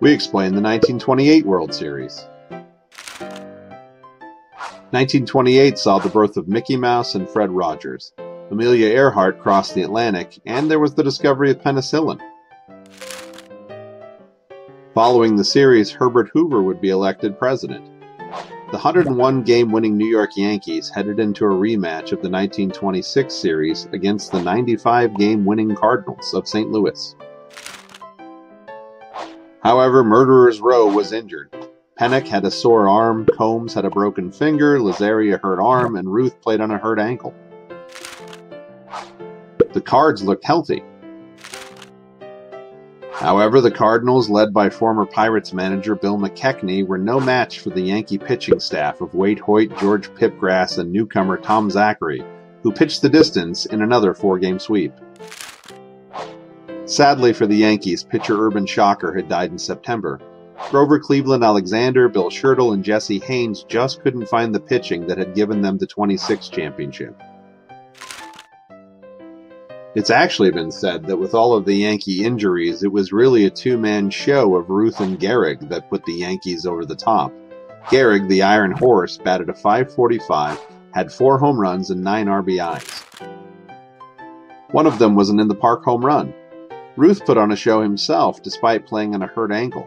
We explain the 1928 World Series. 1928 saw the birth of Mickey Mouse and Fred Rogers. Amelia Earhart crossed the Atlantic, and there was the discovery of penicillin. Following the series, Herbert Hoover would be elected president. The 101 game winning New York Yankees headed into a rematch of the 1926 series against the 95 game winning Cardinals of St. Louis. However, Murderers Row was injured. Pennock had a sore arm, Combs had a broken finger, Lazzeri a hurt arm, and Ruth played on a hurt ankle. The Cards looked healthy. However, the Cardinals, led by former Pirates manager Bill McKechnie, were no match for the Yankee pitching staff of Waite Hoyt, George Pipgras, and newcomer Tom Zachary, who pitched the distance in another four game sweep. Sadly for the Yankees, pitcher Urban Shocker had died in September. Grover Cleveland Alexander, Bill Sherdel, and Jesse Haines just couldn't find the pitching that had given them the 26 championship. It's actually been said that with all of the Yankee injuries, it was really a two man show of Ruth and Gehrig that put the Yankees over the top. Gehrig, the Iron Horse, batted a 545, had four home runs and nine RBIs. One of them was an in the park home run. Ruth put on a show himself despite playing on a hurt ankle.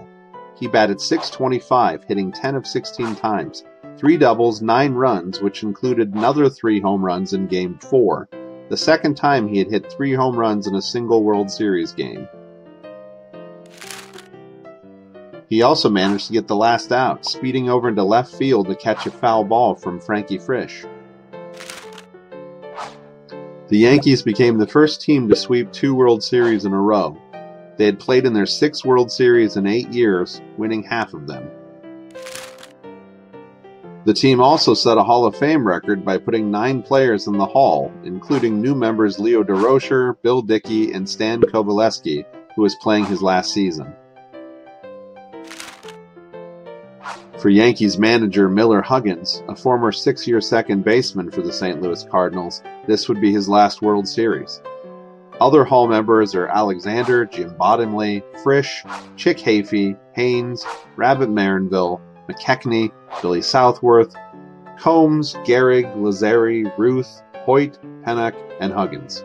He batted 625, hitting 10 of 16 times, three doubles, nine runs, which included another three home runs in Game 4, the second time he had hit three home runs in a single World Series game. He also managed to get the last out, speeding over into left field to catch a foul ball from Frankie Frisch. The Yankees became the first team to sweep two World Series in a row. They had played in their sixth World Series in eight years, winning half of them. The team also set a Hall of Fame record by putting nine players in the Hall, including new members Leo Durocher, Bill Dickey, and Stan Coveleski, who was playing his last season. For Yankees manager Miller Huggins, a former six year second baseman for the St. Louis Cardinals, this would be his last World Series. Other Hall members are Alexander, Jim Bottomley, Frisch, Chick Hafey, Haines, Rabbit Maranville, McKechnie, Billy Southworth, Combs, Gehrig, Lazzeri, Ruth, Hoyt, Pennock, and Huggins.